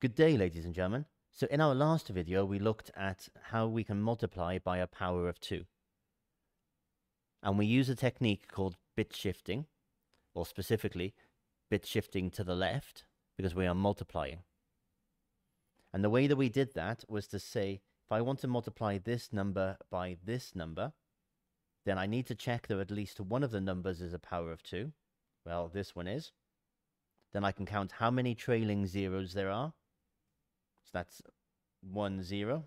Good day, ladies and gentlemen. So in our last video, we looked at how we can multiply by a power of 2. And we use a technique called bit shifting, or specifically, bit shifting to the left, because we are multiplying. And the way that we did that was to say, if I want to multiply this number by this number, then I need to check that at least one of the numbers is a power of 2. Well, this one is. Then I can count how many trailing zeros there are. So that's 1, 0.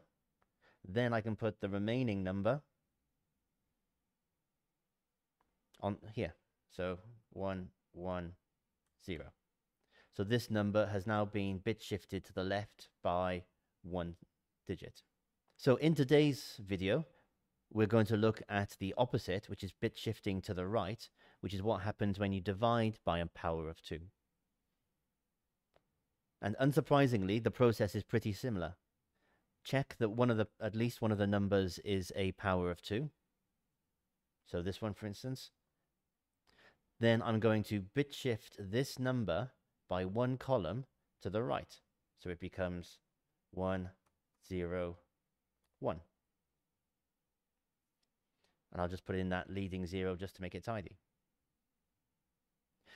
Then I can put the remaining number on here. So 1, 1, 0. So this number has now been bit shifted to the left by one digit. So in today's video, we're going to look at the opposite, which is bit shifting to the right, which is what happens when you divide by a power of 2. And unsurprisingly, the process is pretty similar. Check that one of the at least one of the numbers is a power of 2. So this one, for instance. Then I'm going to bit shift this number by one column to the right. So it becomes 1, 0, 1. And I'll just put in that leading 0 just to make it tidy.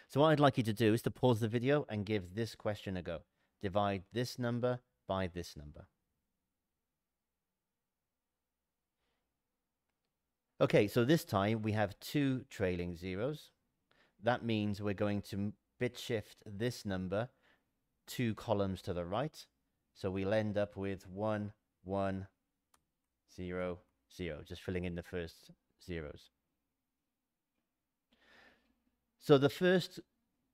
So what I'd like you to do is to pause the video and give this question a go. Divide this number by this number. Okay, so this time we have two trailing zeros. That means we're going to bit shift this number two columns to the right. So we'll end up with 1, 1, 0, 0, just filling in the first zeros. So the first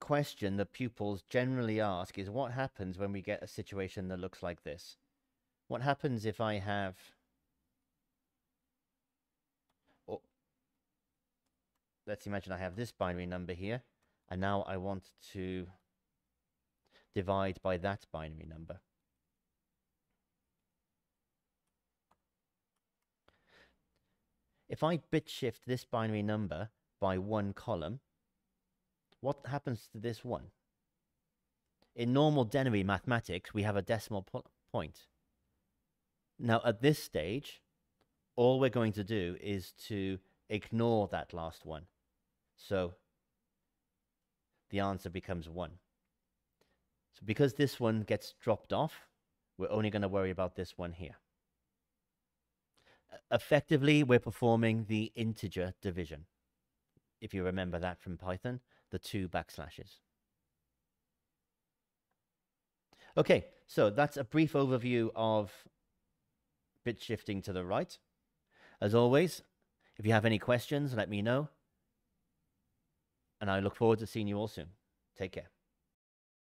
question that pupils generally ask is what happens when we get a situation that looks like this? What happens if I have oh, let's imagine I have this binary number here and now I want to divide by that binary number. If I bit shift this binary number by one column, what happens to this one? In normal denary mathematics, we have a decimal po point. Now, at this stage, all we're going to do is to ignore that last one. So the answer becomes 1. So because this one gets dropped off, we're only going to worry about this one here. Effectively, we're performing the integer division. If you remember that from Python, the two backslashes. Okay, so that's a brief overview of bit shifting to the right. As always, if you have any questions, let me know and I look forward to seeing you all soon. Take care.